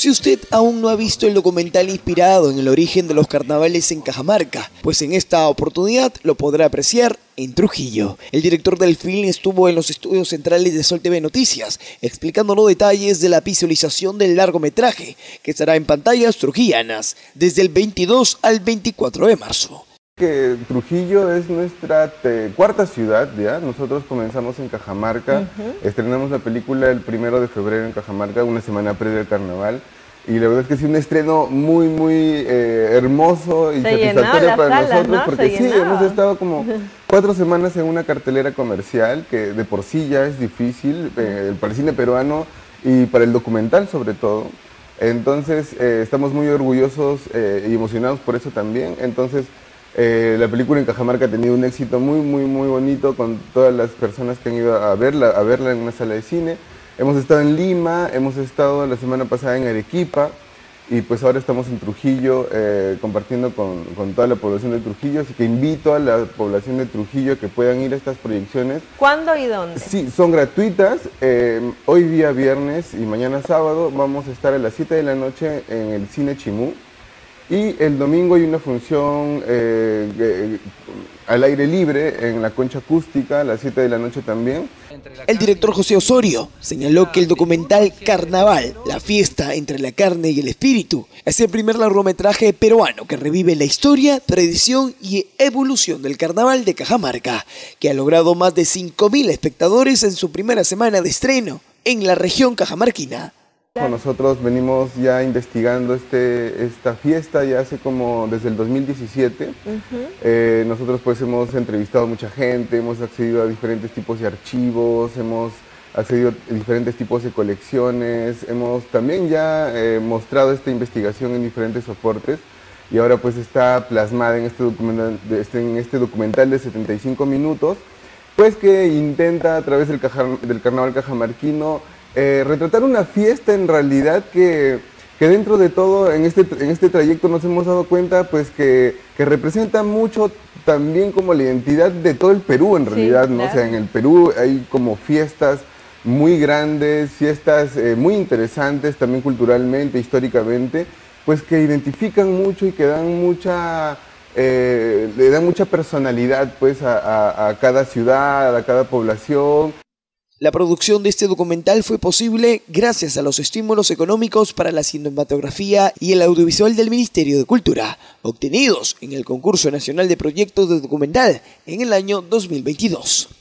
Si usted aún no ha visto el documental inspirado en el origen de los carnavales en Cajamarca, pues en esta oportunidad lo podrá apreciar en Trujillo. El director del film estuvo en los estudios centrales de Sol TV Noticias, explicando los detalles de la visualización del largometraje, que estará en pantallas trujillanas desde el 22 al 24 de marzo que Trujillo es nuestra cuarta ciudad ya. Nosotros comenzamos en Cajamarca, estrenamos la película el primero de febrero en Cajamarca, una semana previa al carnaval. Y la verdad es que es un estreno muy, muy eh, hermoso y satisfactorio para nosotros, porque sí, hemos estado como cuatro semanas en una cartelera comercial que de por sí ya es difícil eh, para el cine peruano y para el documental sobre todo. Entonces, eh, estamos muy orgullosos y emocionados por eso también. Entonces, eh, la película en Cajamarca ha tenido un éxito muy, muy, muy bonito con todas las personas que han ido a verla, a verla en una sala de cine. Hemos estado en Lima, hemos estado la semana pasada en Arequipa y pues ahora estamos en Trujillo eh, compartiendo con, toda la población de Trujillo, así que invito a la población de Trujillo a que puedan ir a estas proyecciones. ¿Cuándo y dónde? Sí, son gratuitas. Eh, hoy día viernes y mañana sábado vamos a estar a las 7 de la noche en el Cine Chimú. Y el domingo hay una función eh, al aire libre en la concha acústica a las 7 de la noche también. El director José Osorio señaló que el documental Carnaval, la fiesta entre la carne y el espíritu, es el primer largometraje peruano que revive la historia, tradición y evolución del carnaval de Cajamarca, que ha logrado más de 5.000 espectadores en su primera semana de estreno en la región cajamarquina. Nosotros venimos ya investigando este, esta fiesta ya hace como desde el 2017. Eh, nosotros pues hemos entrevistado a mucha gente, hemos accedido a diferentes tipos de archivos, hemos accedido a diferentes tipos de colecciones, hemos también ya eh, mostrado esta investigación en diferentes soportes y ahora pues está plasmada en este documental, este, en este documental de 75 minutos, pues que intenta a través del, del carnaval cajamarquino eh, retratar una fiesta en realidad que, dentro de todo en este, en este trayecto nos hemos dado cuenta pues que, representa mucho también como la identidad de todo el Perú en realidad, ¿no? O sea, en el Perú hay como fiestas muy grandes, fiestas eh, muy interesantes también culturalmente, históricamente, pues que identifican mucho y que dan mucha, eh, le dan mucha personalidad pues a cada ciudad, a cada población. La producción de este documental fue posible gracias a los estímulos económicos para la cinematografía y el audiovisual del Ministerio de Cultura, obtenidos en el Concurso Nacional de Proyectos de Documental en el año 2022.